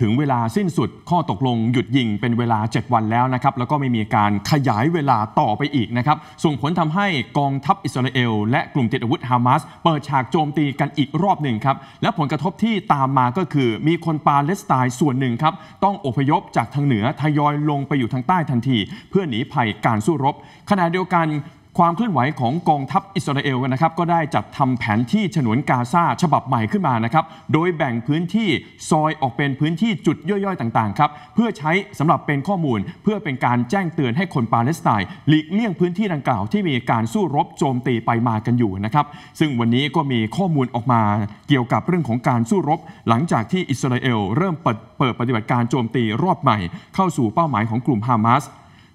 ถึงเวลาสิ้นสุดข้อตกลงหยุดยิงเป็นเวลา 7 วันแล้วนะครับ แล้วก็ไม่มีการขยายเวลาต่อไปอีกนะครับ ส่งผลทำให้กองทัพอิสราเอล และกลุ่มติดอาวุธฮามาสเปิดฉากโจมตีกันอีกรอบหนึ่งครับ และผลกระทบที่ตามมาก็คือ มีคนปาเลสไตน์ส่วนหนึ่งครับ ต้องอพยพจากทางเหนือทยอยลงไปอยู่ทางใต้ทันที เพื่อหนีภัยการสู้รบขณะเดียวกัน ความเคลื่อนไหวของกองทัพอิสราเอลนะครับ ก็ได้จัดทำแผนที่ฉนวนกาซาฉบับใหม่ขึ้นมานะครับ โดยแบ่งพื้นที่ซอยออกเป็นพื้นที่จุดย่อยๆ ต่างๆครับ เพื่อใช้สำหรับเป็นข้อมูล เพื่อเป็นการแจ้งเตือนให้คนปาเลสไตน์หลีกเลี่ยงพื้นที่ดังกล่าวที่มีการสู้รบโจมตีไปมากันอยู่นะครับ ซึ่งวันนี้ก็มีข้อมูลออกมาเกี่ยวกับเรื่องของการสู้รบ หลังจากที่อิสราเอลเริ่มเปิดเปิดปฏิบัติการโจมตีรอบใหม่ เข้าสู่เป้าหมายของกลุ่มฮามาส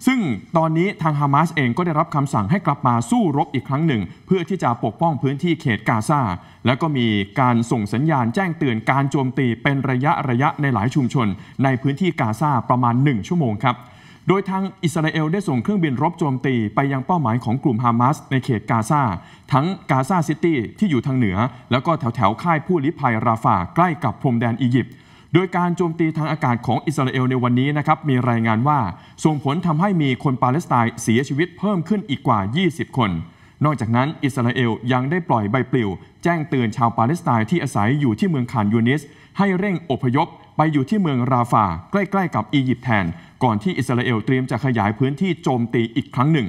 ซึ่งตอนนี้ทางฮามาสเองก็ได้รับคำสั่งให้กลับมาสู้รบอีกครั้งหนึ่ง เพื่อที่จะปกป้องพื้นที่เขตกาซาแล้วก็มีการส่งสัญญาณแจ้งเตือนการโจมตีเป็นระยะระยะในหลายชุมชน ในพื้นที่กาซาประมาณ 1 ชั่วโมงครับ โดยทางอิสราเอลได้ส่งเครื่องบินรบโจมตีไปยังเป้าหมายของกลุ่มฮามาสในเขตกาซาทั้งกาซาซิตี้ที่อยู่ทางเหนือ แล้วก็แถวแถวค่ายผู้ลี้ภัยราฟาใกล้กับพรมแดนอียิปต์ ดยการโจมตีทางอากาศของอิสราเอลในวันนี้นะครับมีรายงานว่าส่งผลทำให้มีคนปาเลสไตน์เสียชีวิตเพิ่มขึ้นอีกกว่า 20 คน นอกจากนั้นอิสราเอลยังได้ปล่อยใบปลิว แจ้งเตือนชาวปาเลสไตน์ที่อาศัยอยู่ที่เมืองขานยูนิส ให้เร่งอพยพ ไปอยู่ที่เมืองราฟา ใกล้ ๆ กับอียิปต์แทน ก่อนที่อิสราเอลเตรียมจะขยายพื้นที่โจมตีอีกครั้งหนึ่ง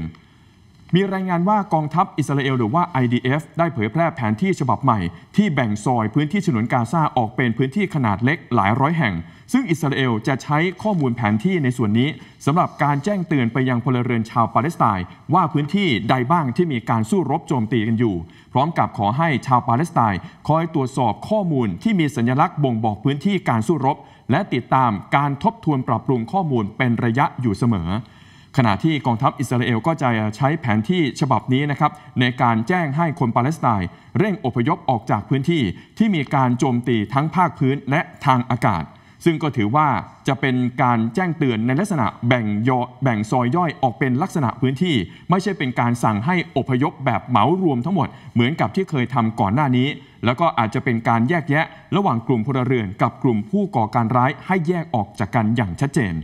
มีรายงานว่ากองทัพอิสราเอลหรือว่า IDF ได้เผยแพร่แผนที่ฉบับใหม่ ที่แบ่งซอยพื้นที่ฉนวนกาซาออกเป็นพื้นที่ขนาดเล็กหลายร้อยแห่ง ซึ่งอิสราเอลจะใช้ข้อมูลแผนที่ในส่วนนี้สำหรับการแจ้งเตือนไปยังพลเรือนชาวปาเลสไตน์ว่าพื้นที่ใดบ้างที่มีการสู้รบโจมตีกันอยู่ พร้อมกับขอให้ชาวปาเลสไตน์คอยตรวจสอบข้อมูลที่มีสัญลักษณ์บ่งบอกพื้นที่การสู้รบ และติดตามการทบทวนปรับปรุงข้อมูลเป็นระยะอยู่เสมอ ขณะที่กองทัพอิสราเอลก็จะใช้แผนที่ฉบับนี้นะครับในการแจ้งให้คนปาเลสไตน์เร่งอพยพออกจากพื้นที่ที่มีการโจมตีทั้งภาคพื้นและทางอากาศ ซึ่งก็ถือว่าจะเป็นการแจ้งเตือนในลักษณะแบ่งยอแบ่งซอยย่อยออกเป็นลักษณะพื้นที่ ไม่ใช่เป็นการสั่งให้อพยพแบบเหมารวมทั้งหมดเหมือนกับที่เคยทำก่อนหน้านี้ แล้วก็อาจจะเป็นการแยกแยะ ระหว่างกลุ่มพลเรือนกับกลุ่มผู้ก่อการร้ายให้แยกออกจากกันอย่างชัดเจน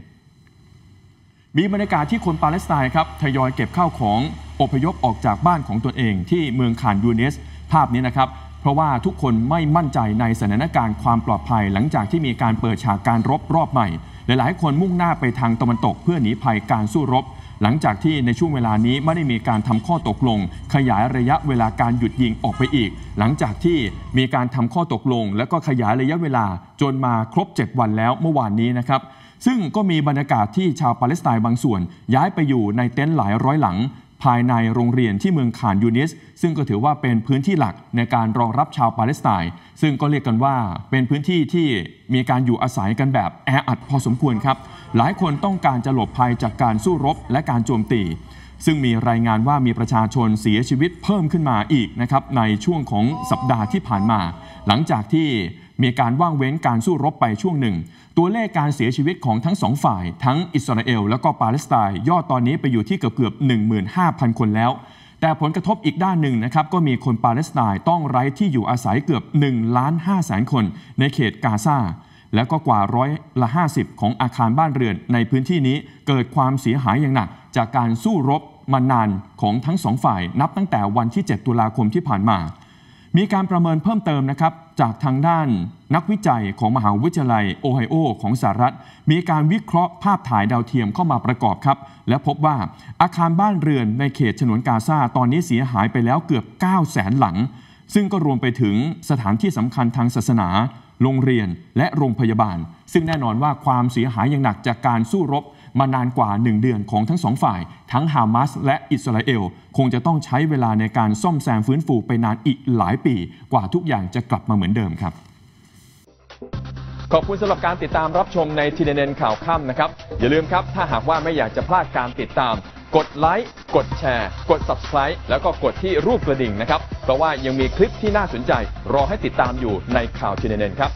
มีบรรยากาศที่คนปาเลสไตน์ครับทยอยเก็บข้าวของอพยพออกจากบ้านของตนเองที่เมืองขานยูเนส ภาพนี้นะครับ เพราะว่าทุกคนไม่มั่นใจในสถานการณ์ความปลอดภัย หลังจากที่มีการเปิดฉากการรบรอบใหม่ หลายๆ คนมุ่งหน้าไปทางตะวันตกเพื่อหนีภัยการสู้รบ หลังจากที่ในช่วงเวลานี้ไม่ได้มีการทำข้อตกลง ขยายระยะเวลาการหยุดยิงออกไปอีก หลังจากที่มีการทำข้อตกลง แล้วก็ขยายระยะเวลาจนมาครบ 7 วันแล้วเมื่อวานนี้นะครับ ซึ่งก็มีบรรยากาศที่ชาวปาเลสไตน์บางส่วน ย้ายไปอยู่ในเต็นท์หลายร้อยหลัง ภายในโรงเรียนที่เมืองขานยูนิส ซึ่งก็ถือว่าเป็นพื้นที่หลักในการรองรับชาวปาเลสไตน์ซึ่งก็เรียกกันว่าเป็นพื้นที่ที่มีการอยู่อาศัยกันแบบแออัดพอสมควรครับ หลายคนต้องการจะหลบภัยจากการสู้รบและการโจมตีซึ่งมีรายงานว่ามีประชาชนเสียชีวิตเพิ่มขึ้นมาอีกนะครับในช่วงของสัปดาห์ที่ผ่านมา หลังจากที่ มีการว่างเว้นการสู้รบไปช่วงหนึ่ง ตัวเลขการเสียชีวิตของทั้งสองฝ่าย ทั้งอิสราเอลและก็ปาเลสไตน์ยอดตอนนี้ไปอยู่ที่เกือบเกือบ15,000 คนแล้ว แต่ผลกระทบอีกด้านหนึ่งนะครับก็มีคนปาเลสไตน์ต้องไร้ที่อยู่อาศัยเกือบ1ล้าน5แสนคน ในเขตกาซาแล้วก็กว่าร้อยละ 50 ของอาคารบ้านเรือนในพื้นที่นี้เกิดความเสียหายอย่างหนัก จากการสู้รบมานานของทั้งสองฝ่าย นับตั้งแต่วันที่ 7 ตุลาคมที่ผ่านมา มีการประเมินเพิ่มเติมนะครับ จากทางด้านนักวิจัยของมหาวิทยาลัยโอไฮโอของสหรัฐ มีการวิเคราะห์ภาพถ่ายดาวเทียมเข้ามาประกอบครับ และพบว่าอาคารบ้านเรือนในเขตฉนวนกาซาตอนนี้เสียหายไปแล้วเกือบ 9 0 0แสนหลัง ซึ่งก็รวมไปถึงสถานที่สำคัญทางศาสนา โรงเรียนและโรงพยาบาล ซึ่งแน่นอนว่าความเสียหายอย่างหนักจากการสู้รบ มานานกว่า 1 เดือนของทั้งสองฝ่าย ทั้งฮามาสและอิสราเอล คงจะต้องใช้เวลาในการซ่อมแซมฟื้นฟูไปนานอีกหลายปี กว่าทุกอย่างจะกลับมาเหมือนเดิมครับ ขอบคุณสำหรับการติดตามรับชมในทีเด็นข่าวค่ำนะครับ อย่าลืมครับ ถ้าหากว่าไม่อยากจะพลาดการติดตาม กดไลค์กดแชร์ กด subscribe แล้วก็กดที่รูปกระดิ่งนะครับเพราะว่ายังมีคลิปที่น่าสนใจ รอให้ติดตามอยู่ในข่าวทีเด็นครับ